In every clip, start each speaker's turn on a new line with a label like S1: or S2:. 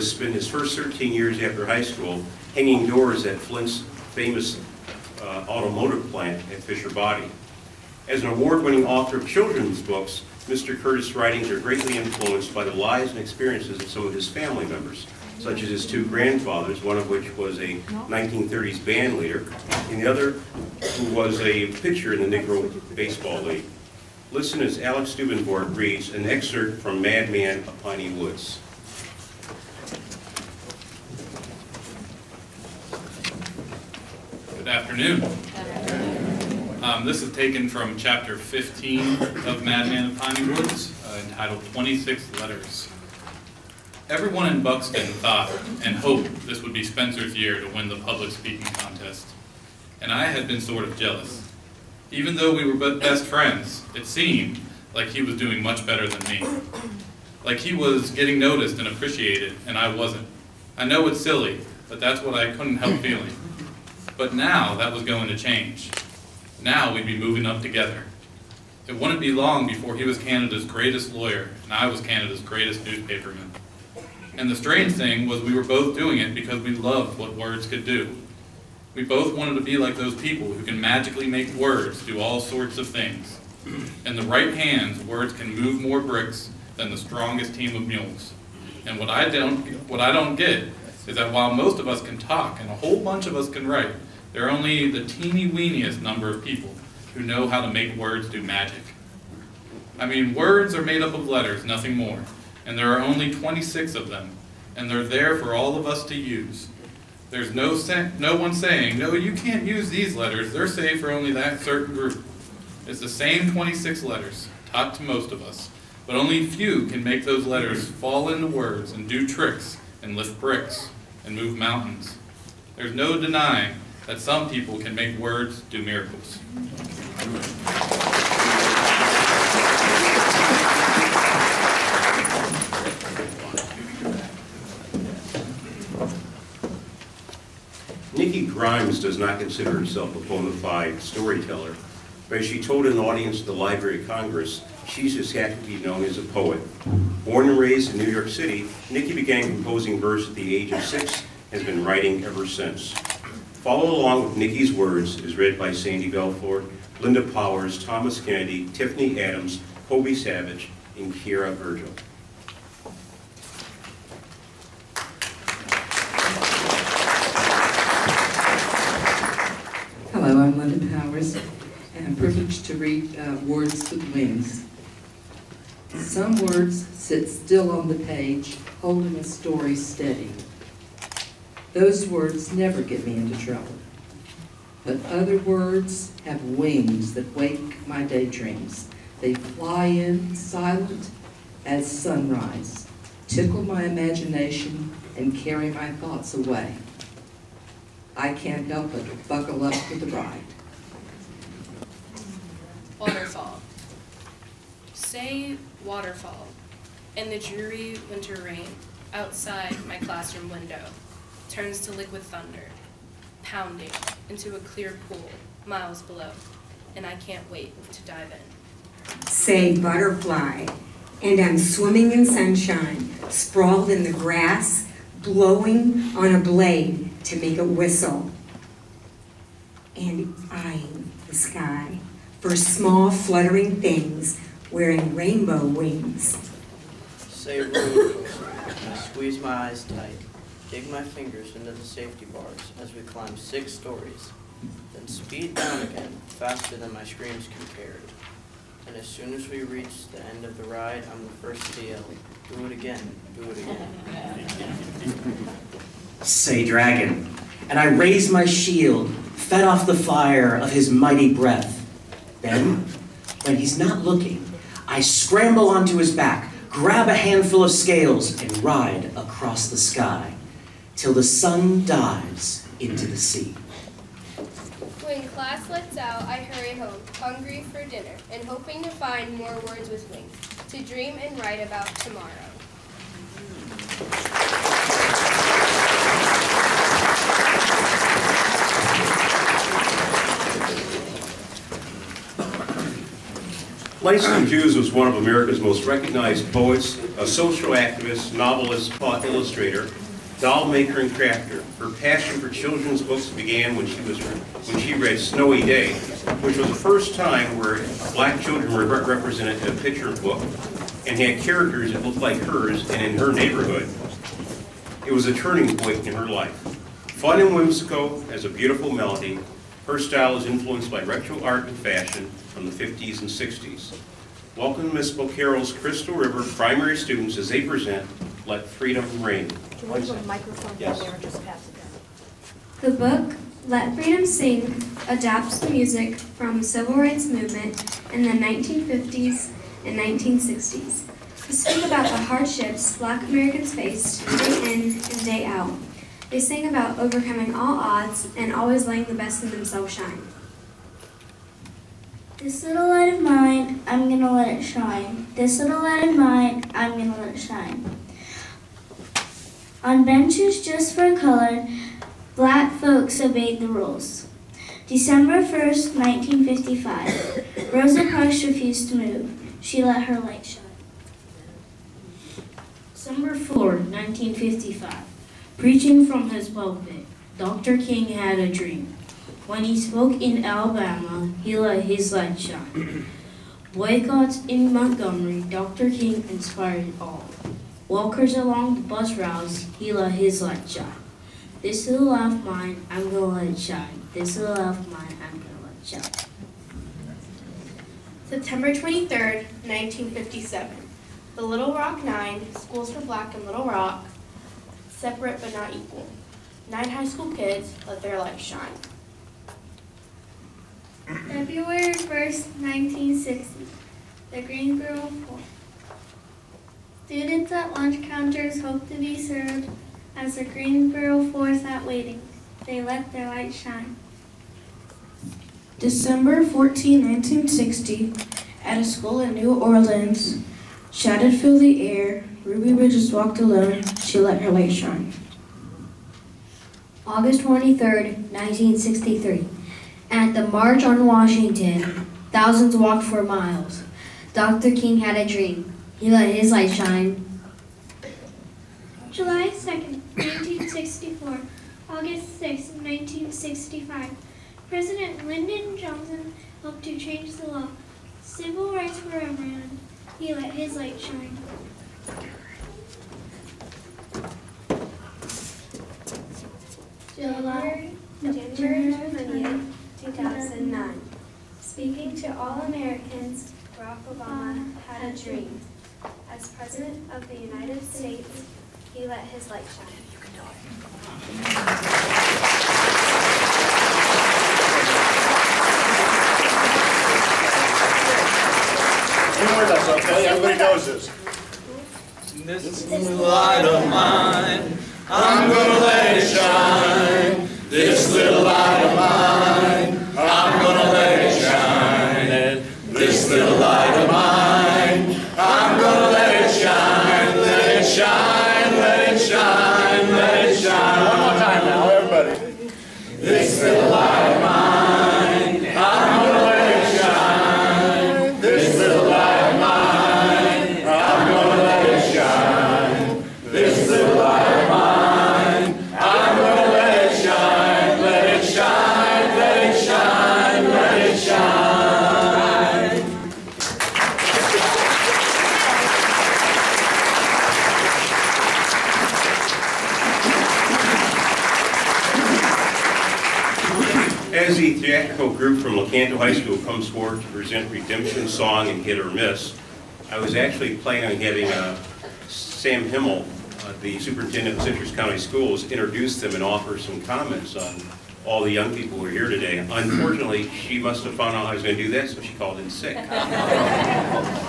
S1: Spent his first 13 years after high school hanging doors at Flint's famous uh, automotive plant at Fisher Body. As an award-winning author of children's books, Mr. Curtis' writings are greatly influenced by the lives and experiences of some of his family members, such as his two grandfathers, one of which was a 1930s band leader, and the other who was a pitcher in the Negro Baseball League. Listen as Alex Stubenbort reads an excerpt from Madman of Piney Woods.
S2: Good afternoon. Um, this is taken from chapter 15 of Madman of Piney Woods, uh, entitled 26 Letters. Everyone in Buxton thought and hoped this would be Spencer's year to win the public speaking contest. And I had been sort of jealous. Even though we were best friends, it seemed like he was doing much better than me. Like he was getting noticed and appreciated, and I wasn't. I know it's silly, but that's what I couldn't help feeling. But now that was going to change. Now we'd be moving up together. It wouldn't be long before he was Canada's greatest lawyer and I was Canada's greatest newspaperman. And the strange thing was we were both doing it because we loved what words could do. We both wanted to be like those people who can magically make words do all sorts of things. In the right hands, words can move more bricks than the strongest team of mules. And what I don't, what I don't get is that while most of us can talk and a whole bunch of us can write, there are only the teeny weeniest number of people who know how to make words do magic. I mean, words are made up of letters, nothing more, and there are only 26 of them, and they're there for all of us to use. There's no, no one saying, no, you can't use these letters, they're safe for only that certain group. It's the same 26 letters, taught to most of us, but only few can make those letters fall into words and do tricks and lift bricks and move mountains. There's no denying that some people can make words do miracles.
S1: Nikki Grimes does not consider herself a bona fide storyteller, but she told an audience at the Library of Congress, just happy to be known as a poet. Born and raised in New York City, Nikki began composing verse at the age of six and has been writing ever since. Follow along with Nikki's words is read by Sandy Balfour, Linda Powers, Thomas Kennedy, Tiffany Adams, Kobe Savage, and Kiera Virgil.
S3: Hello, I'm Linda Powers, and I'm privileged to read uh, Words with Wings. Some words sit still on the page, holding a story steady. Those words never get me into trouble. But other words have wings that wake my daydreams. They fly in silent as sunrise, tickle my imagination, and carry my thoughts away. I can't help but buckle up for the ride.
S4: Waterfall. Say waterfall. In the dreary winter rain, outside my classroom window, turns to liquid thunder, pounding into a clear pool miles below, and I can't wait to dive in.
S5: say butterfly, and I'm swimming in sunshine, sprawled in the grass, blowing on a blade to make it whistle, and eyeing the sky for small fluttering things wearing rainbow wings.
S6: Say roller coaster. I squeeze my eyes tight, dig my fingers into the safety bars as we climb six stories, then speed down again faster than my screams can carry. And as soon as we reach the end of the ride, I'm the first to yell, do it again, do it again.
S7: say dragon, and I raise my shield, fed off the fire of his mighty breath. Then, when he's not looking, I scramble onto his back, grab a handful of scales, and ride across the sky till the sun dives into the sea.
S8: When class lets out, I hurry home, hungry for dinner, and hoping to find more words with wings, to dream and write about tomorrow.
S1: Langston Hughes was one of America's most recognized poets, a social activist, novelist, poet, illustrator, doll maker, and crafter. Her passion for children's books began when she was when she read Snowy Day, which was the first time where black children were represented in a picture book and had characters that looked like hers and in her neighborhood. It was a turning point in her life. Fun and whimsical as a beautiful melody, her style is influenced by retro art and fashion from the 50s and 60s. Welcome Miss Carroll's Crystal River primary students as they present Let Freedom Ring.
S9: Can we put a microphone
S1: Yes.
S9: there and just pass it down?
S10: The book, Let Freedom Sing, adapts the music from the civil rights movement in the 1950s and 1960s to speak about the hardships black Americans faced day in and day out. They sing about overcoming all odds and always letting the best in themselves shine.
S11: This little light of mine, I'm gonna let it shine. This little light of mine, I'm gonna let it shine. On benches just for color, black folks obeyed the rules. December 1st, 1955, Rosa Parks refused to move. She let her light shine.
S12: December 4, 1955. Preaching from his pulpit, Dr. King had a dream. When he spoke in Alabama, he let his light shine. Boycotts in Montgomery, Dr. King inspired all. Walkers along the bus routes, he let his light shine. This little light of mine, I'm gonna let it shine. This little light of mine, I'm gonna let it shine.
S13: September 23rd, 1957. The Little Rock Nine, Schools for Black in Little Rock, separate but not equal. Nine high school kids let their light shine.
S11: February 1st, 1960. The Greensboro Four. Students at lunch counters hope to be served as the Greensboro Four sat waiting. They let their light shine.
S12: December 14, 1960, at a school in New Orleans, shouted filled the air. Ruby Bridges walked alone. She let her light shine.
S14: August 23rd, 1963. At the March on Washington, thousands walked for miles. Dr. King had a dream. He let his light shine.
S11: July 2nd, 1964. August 6th, 1965. President Lyndon Johnson helped to change the law. Civil rights for everyone. He let his light shine.
S10: January, January 20th, 2009. Speaking to all Americans, Barack Obama had a dream. As President of the United States, he let his light shine.
S15: Sing with us, okay? Everybody knows this.
S16: This little light of mine, I'm gonna let it shine. This little light of mine,
S1: theatrical group from Lecanto High School comes forward to present Redemption Song and Hit or Miss, I was actually planning on having uh, Sam Himmel, uh, the superintendent of Citrus County Schools, introduce them and offer some comments on all the young people who are here today. Unfortunately, she must have found out I was going to do that, so she called in sick.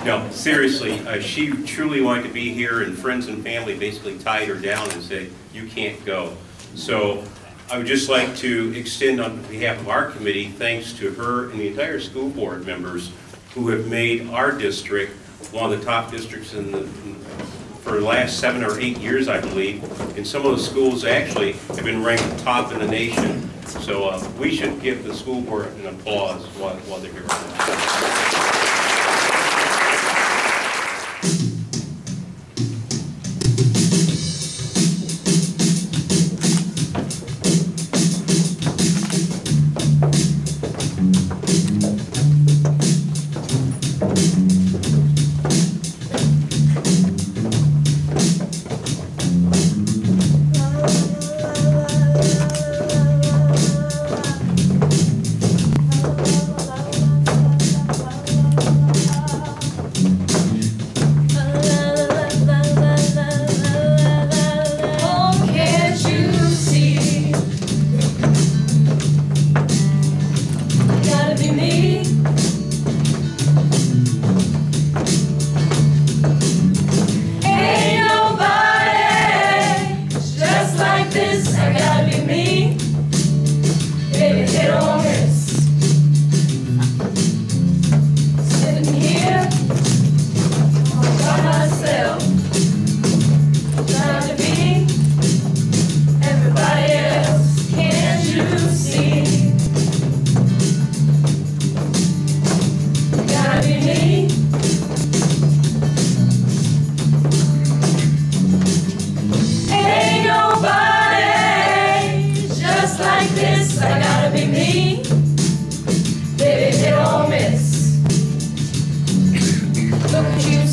S1: No, seriously, uh, she truly wanted to be here, and friends and family basically tied her down and said, "You can't go." So I would just like to extend on behalf of our committee, thanks to her and the entire school board members who have made our district one of the top districts in the, for the last seven or eight years, I believe. And some of the schools actually have been ranked top in the nation. So uh, we should give the school board an applause while, while they're here.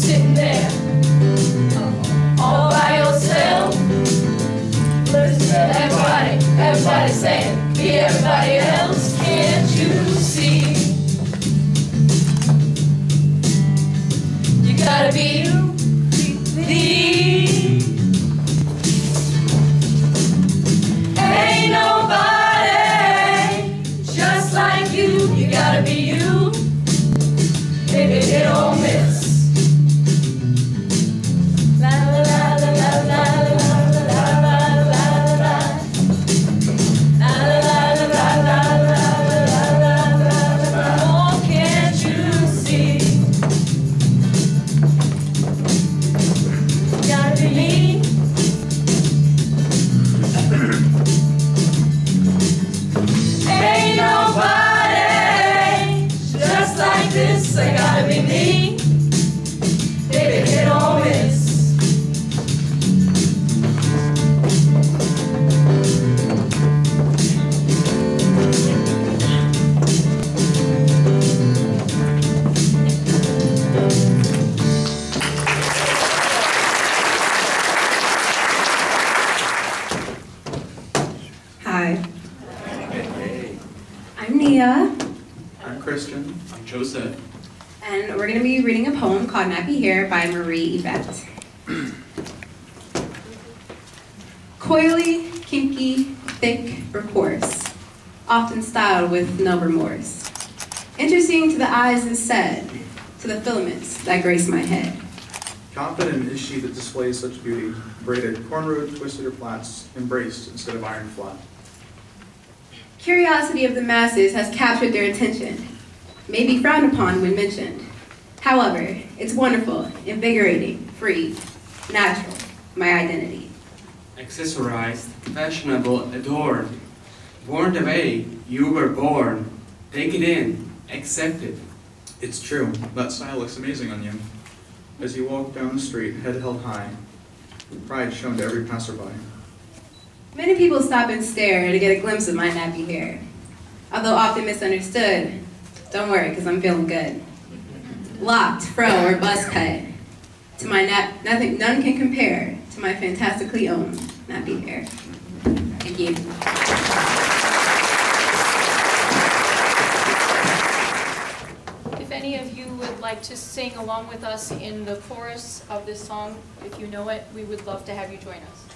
S17: Sitting there uh, all by yourself. Listen to everybody, everybody saying, be everybody else.
S18: I'm Nia,
S2: I'm Christian. I'm Joseph.
S18: and we're going to be reading a poem called Nappy Hair by Marie Yvette. Coily, kinky, thick, or coarse, often styled with no remorse. Interesting to the eyes and said, to the filaments that grace my head.
S19: Confident is she that displays such beauty, braided, cornrowed, twisted, or plaits, embraced instead of iron flat.
S18: Curiosity of the masses has captured their attention, may be frowned upon when mentioned. However, it's wonderful, invigorating, free, natural, my identity.
S20: Accessorized, fashionable, adorned. Born the way you were born. Take it in, accept it.
S19: It's true, that style looks amazing on you. As you walk down the street, head held high, pride shown to every passerby.
S18: Many people stop and stare to get a glimpse of my nappy hair. Although often misunderstood, don't worry, because I'm feeling good. Locked, fro, or buzz cut. To my nap, nothing, none can compare to my fantastically own nappy hair. Thank you.
S21: If any of you would like to sing along with us in the chorus of this song, if you know it, we would love to have you join us.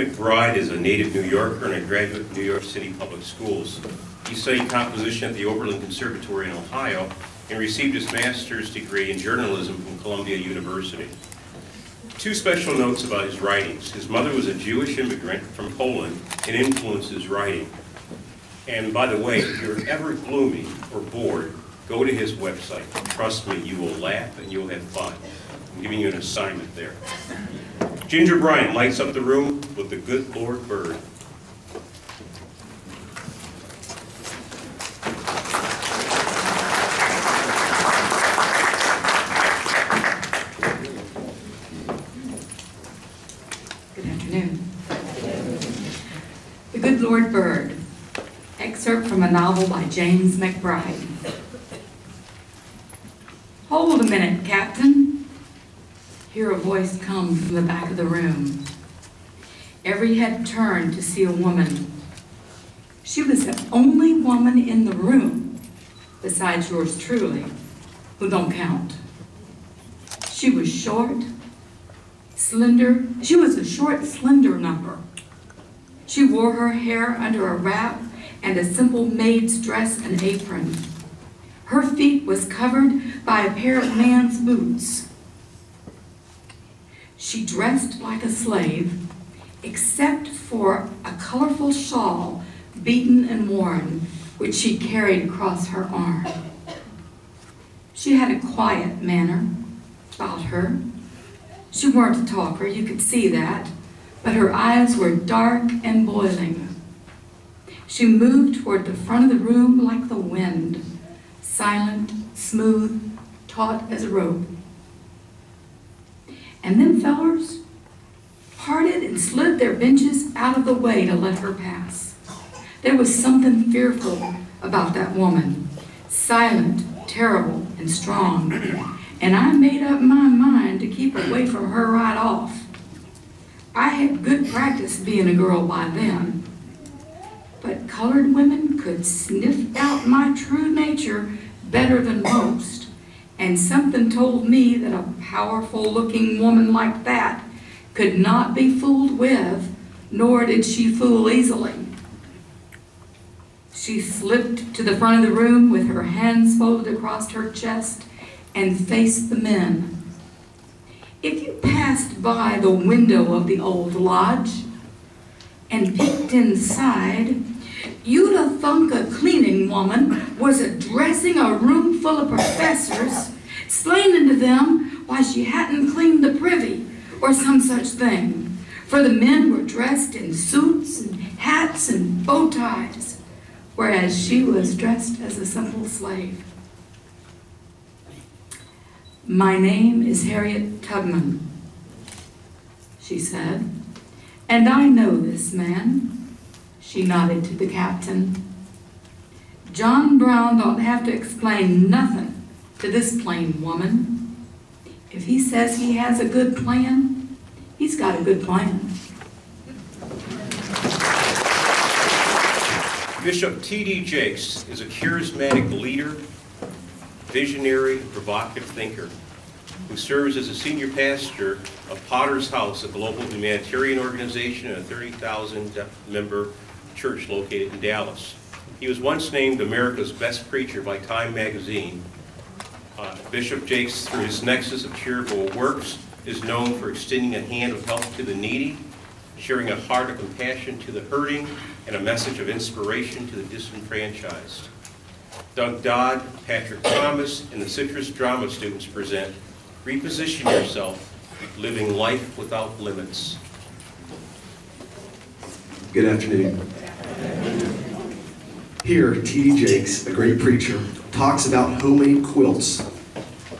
S1: McBride is a native New Yorker and a graduate of New York City Public Schools. He studied composition at the Oberlin Conservatory in Ohio and received his master's degree in journalism from Columbia University. Two special notes about his writings. His mother was a Jewish immigrant from Poland and influenced his writing. And by the way, if you're ever gloomy or bored, go to his website. Trust me, you will laugh and you'll have fun. I'm giving you an assignment there. Ginger Bryant lights up the room with the good Lord Bird.
S22: Good afternoon. The Good Lord Bird, excerpt from a novel by James McBride. Hold a minute, Captain. Hear a voice come from the back of the room. Every head turned to see a woman. She was the only woman in the room, besides yours truly, who don't count. She was short, slender. She was a short, slender number. She wore her hair under a wrap and a simple maid's dress and apron. Her feet was covered by a pair of man's boots. She dressed like a slave, except for a colorful shawl, beaten and worn, which she carried across her arm. She had a quiet manner about her. She weren't a talker, you could see that, but her eyes were dark and boiling. She moved toward the front of the room like the wind, silent, smooth, taut as a rope. And them fellers parted and slid their benches out of the way to let her pass. There was something fearful about that woman, silent, terrible, and strong. And I made up my mind to keep away from her right off. I had good practice being a girl by then. But colored women could sniff out my true nature better than most. And something told me that a powerful looking woman like that could not be fooled with, nor did she fool easily. She slipped to the front of the room with her hands folded across her chest and faced the men. If you passed by the window of the old lodge and peeked inside, you'd have thunk a cleaning woman was addressing a room full of professors, explaining to them why she hadn't cleaned the privy or some such thing. For the men were dressed in suits and hats and bow ties, whereas she was dressed as a simple slave. My name is Harriet Tubman, she said, and I know this man. She nodded to the captain. John Brown don't have to explain nothing to this plain woman. If he says he has a good plan, he's got a good plan.
S1: Bishop T.D. Jakes is a charismatic leader, visionary, provocative thinker who serves as a senior pastor of Potter's House, a global humanitarian organization and a 30,000 member church located in Dallas. He was once named America's best preacher by Time magazine. Uh, Bishop Jakes, through his nexus of charitable works, is known for extending a hand of help to the needy, sharing a heart of compassion to the hurting, and a message of inspiration to the disenfranchised. Doug Dodd, Patrick Thomas, and the Citrus Drama students present Reposition Yourself, Living Life Without Limits.
S23: Good afternoon. Here, T.D. Jakes, a great preacher, talks about homemade quilts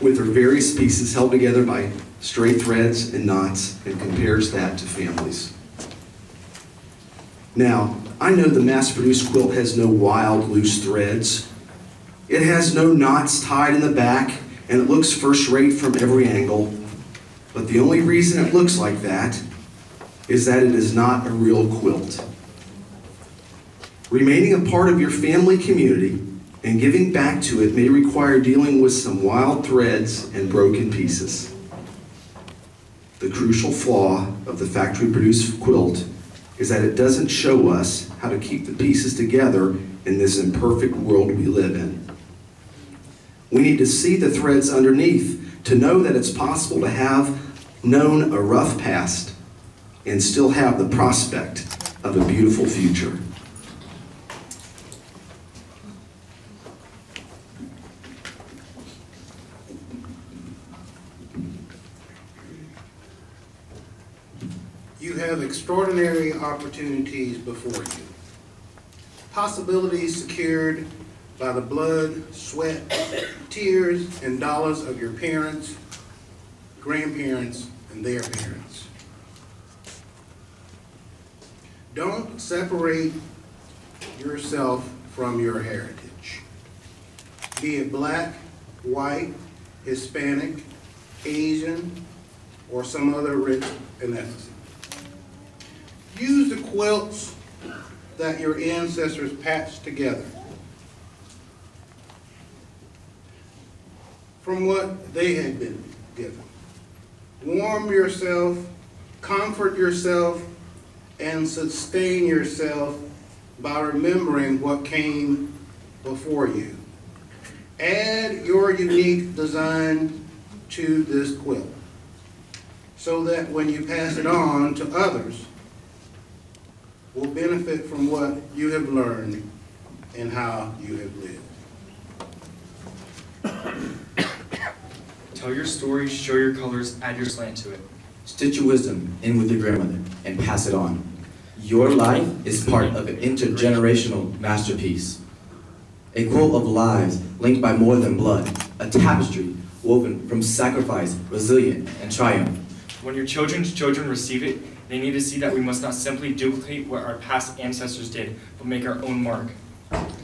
S23: with their various pieces held together by straight threads and knots and compares that to families. Now, I know the mass-produced quilt has no wild, loose threads. It has no knots tied in the back, and it looks first-rate from every angle. But the only reason it looks like that is that it is not a real quilt. Remaining a part of your family community and giving back to it may require dealing with some wild threads and broken pieces. The crucial flaw of the factory-produced quilt is that it doesn't show us how to keep the pieces together in this imperfect world we live in. We need to see the threads underneath to know that it's possible to have known a rough past and still have the prospect of a beautiful future.
S24: You have extraordinary opportunities before you. Possibilities secured by the blood, sweat, tears, and dollars of your parents, grandparents, and their parents. Don't separate yourself from your heritage. Be it black, white, Hispanic, Asian, or some other rich ethnicity. Use the quilts that your ancestors patched together from what they had been given. Warm yourself, comfort yourself, and sustain yourself by remembering what came before you. Add your unique design to this quilt so that when you pass it on to others, will benefit from what you have learned and how you have lived.
S25: Tell your story, show your colors, add your slant to it. Stitch your wisdom in with your grandmother and pass it on. Your life is part of an intergenerational masterpiece. A quilt of lives linked by more than blood, a tapestry woven from sacrifice, resilience, and triumph.
S26: When your children's children receive it, they need to see that we must not simply duplicate what our past ancestors did, but make our own mark.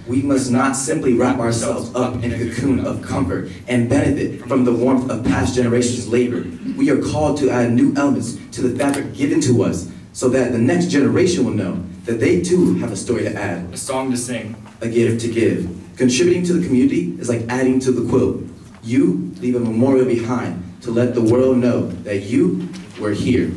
S25: We must not simply wrap ourselves up in a cocoon of comfort and benefit from the warmth of past generations' labor. We are called to add new elements to the fabric given to us so that the next generation will know that they too have a story to add.
S26: A song to sing.
S25: A gift to give. Contributing to the community is like adding to the quilt. You leave a memorial behind to let the world know that you were here